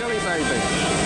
Jelly baby.